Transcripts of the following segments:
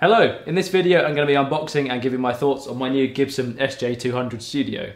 Hello, in this video I'm going to be unboxing and giving my thoughts on my new Gibson SJ200 Studio.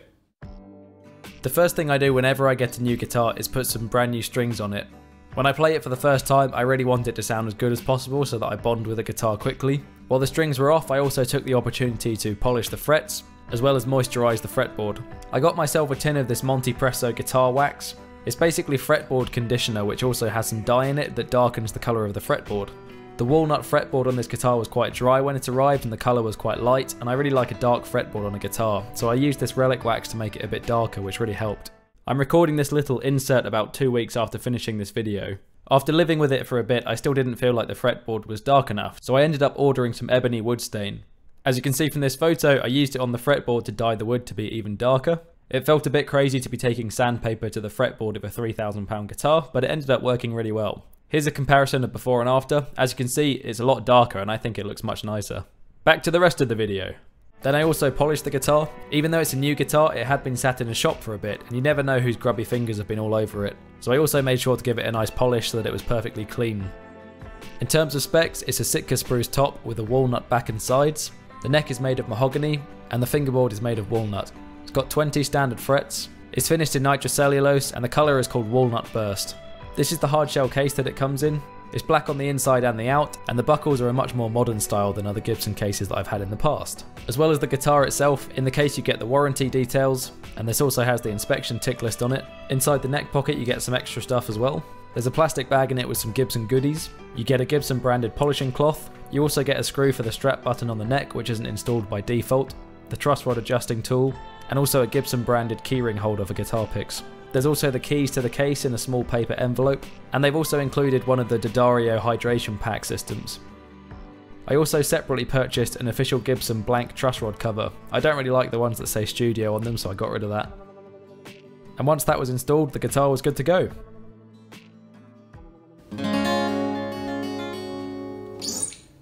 The first thing I do whenever I get a new guitar is put some brand new strings on it. When I play it for the first time, I really want it to sound as good as possible so that I bond with the guitar quickly. While the strings were off, I also took the opportunity to polish the frets, as well as moisturise the fretboard. I got myself a tin of this Monte Presso guitar wax. It's basically fretboard conditioner which also has some dye in it that darkens the colour of the fretboard. The walnut fretboard on this guitar was quite dry when it arrived and the colour was quite light and I really like a dark fretboard on a guitar, so I used this relic wax to make it a bit darker which really helped. I'm recording this little insert about two weeks after finishing this video. After living with it for a bit, I still didn't feel like the fretboard was dark enough, so I ended up ordering some ebony wood stain. As you can see from this photo, I used it on the fretboard to dye the wood to be even darker. It felt a bit crazy to be taking sandpaper to the fretboard of a £3,000 guitar, but it ended up working really well. Here's a comparison of before and after. As you can see, it's a lot darker and I think it looks much nicer. Back to the rest of the video. Then I also polished the guitar. Even though it's a new guitar, it had been sat in a shop for a bit, and you never know whose grubby fingers have been all over it. So I also made sure to give it a nice polish so that it was perfectly clean. In terms of specs, it's a Sitka spruce top with a walnut back and sides. The neck is made of mahogany, and the fingerboard is made of walnut. It's got 20 standard frets. It's finished in nitrocellulose, and the colour is called Walnut Burst. This is the hardshell case that it comes in. It's black on the inside and the out, and the buckles are a much more modern style than other Gibson cases that I've had in the past. As well as the guitar itself, in the case you get the warranty details, and this also has the inspection tick list on it. Inside the neck pocket you get some extra stuff as well. There's a plastic bag in it with some Gibson goodies. You get a Gibson branded polishing cloth. You also get a screw for the strap button on the neck which isn't installed by default, the truss rod adjusting tool, and also a Gibson branded keyring holder for guitar picks. There's also the keys to the case in a small paper envelope, and they've also included one of the D'Addario hydration pack systems. I also separately purchased an official Gibson blank truss rod cover. I don't really like the ones that say studio on them, so I got rid of that. And once that was installed, the guitar was good to go.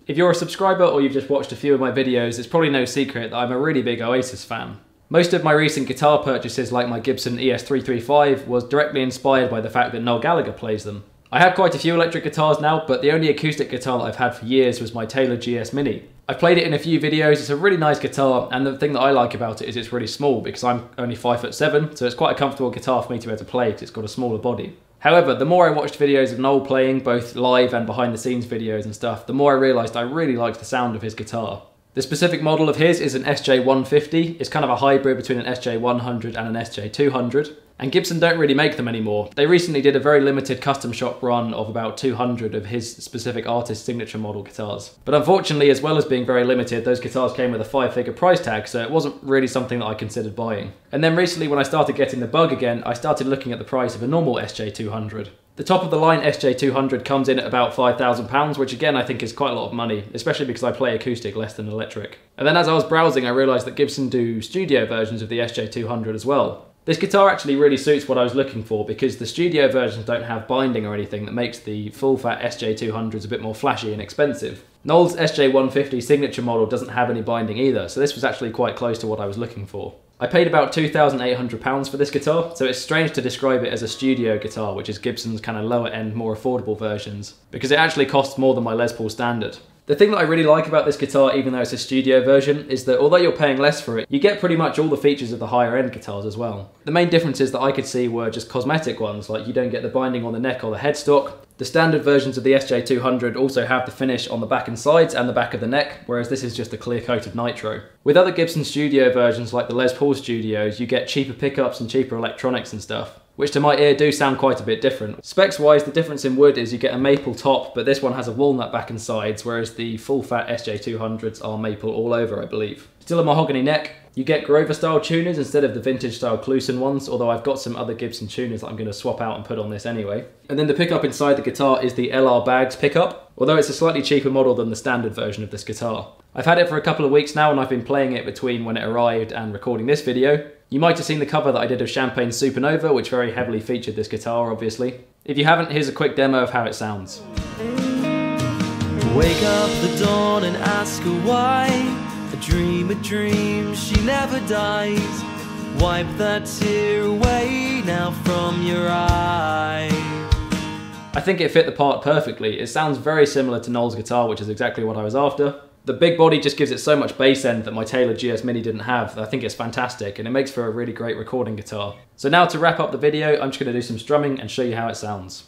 If you're a subscriber or you've just watched a few of my videos, it's probably no secret that I'm a really big Oasis fan. Most of my recent guitar purchases, like my Gibson ES335, was directly inspired by the fact that Noel Gallagher plays them. I have quite a few electric guitars now, but the only acoustic guitar that I've had for years was my Taylor GS Mini. I've played it in a few videos, it's a really nice guitar, and the thing that I like about it is it's really small because I'm only 5'7", so it's quite a comfortable guitar for me to be able to play because it's got a smaller body. However, the more I watched videos of Noel playing, both live and behind the scenes videos and stuff, the more I realised I really liked the sound of his guitar. The specific model of his is an SJ150. It's kind of a hybrid between an SJ100 and an SJ200. And Gibson don't really make them anymore. They recently did a very limited custom shop run of about 200 of his specific artist signature model guitars. But unfortunately, as well as being very limited, those guitars came with a five figure price tag, so it wasn't really something that I considered buying. And then recently when I started getting the bug again, I started looking at the price of a normal SJ200. The top of the line SJ200 comes in at about £5,000, which again I think is quite a lot of money, especially because I play acoustic less than electric. And then as I was browsing I realised that Gibson do studio versions of the SJ200 as well. This guitar actually really suits what I was looking for because the studio versions don't have binding or anything that makes the full fat SJ200s a bit more flashy and expensive. Noel's SJ150 signature model doesn't have any binding either, so this was actually quite close to what I was looking for. I paid about £2,800 for this guitar, so it's strange to describe it as a studio guitar, which is Gibson's kind of lower end, more affordable versions, because it actually costs more than my Les Paul Standard. The thing that I really like about this guitar, even though it's a studio version, is that although you're paying less for it, you get pretty much all the features of the higher end guitars as well. The main differences that I could see were just cosmetic ones, like you don't get the binding on the neck or the headstock. The standard versions of the SJ200 also have the finish on the back and sides and the back of the neck, whereas this is just a clear coat of nitro. With other Gibson studio versions like the Les Paul Studios, you get cheaper pickups and cheaper electronics and stuff which to my ear do sound quite a bit different. Specs wise, the difference in wood is you get a maple top, but this one has a walnut back and sides, whereas the full fat SJ200s are maple all over, I believe. Still a mahogany neck. You get Grover style tuners instead of the vintage style Kluson ones, although I've got some other Gibson tuners that I'm going to swap out and put on this anyway. And then the pickup inside the guitar is the LR Baggs pickup, although it's a slightly cheaper model than the standard version of this guitar. I've had it for a couple of weeks now and I've been playing it between when it arrived and recording this video. You might have seen the cover that I did of Champagne Supernova, which very heavily featured this guitar, obviously. If you haven't, here's a quick demo of how it sounds. Wake up the dawn and ask her why dream a dream, she never dies Wipe that tear away now from your eye I think it fit the part perfectly. It sounds very similar to Noel's guitar, which is exactly what I was after. The big body just gives it so much bass end that my Taylor GS Mini didn't have. I think it's fantastic and it makes for a really great recording guitar. So now to wrap up the video, I'm just going to do some strumming and show you how it sounds.